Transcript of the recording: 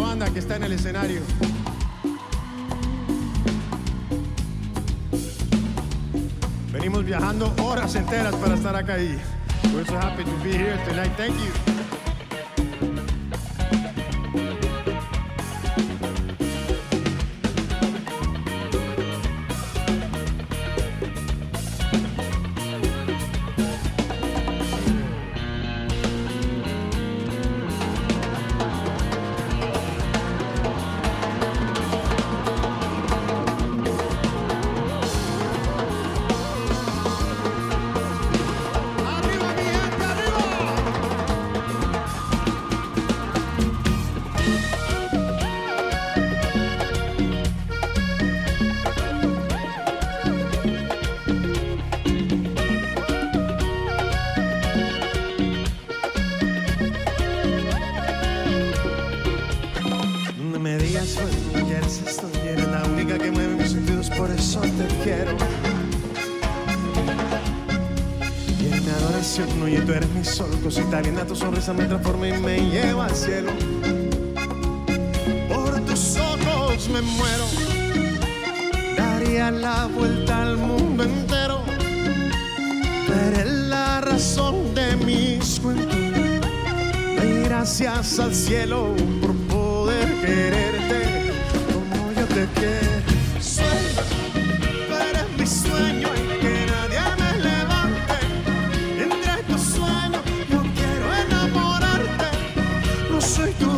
banda que está en el escenario. Venimos viajando horas enteras para estar acá y we're so happy to be here tonight. Thank you. Bueno, quieres estoy eres la única que mueve mis sentidos, por eso te quiero. Y eres mi adoración, oye, tú eres mi sol, cosita linda, tu sonrisa me transforma y me lleva al cielo. Por tus ojos me muero, daría la vuelta al mundo entero. Tú eres la razón de mis cuentos. Gracias al cielo por soy tu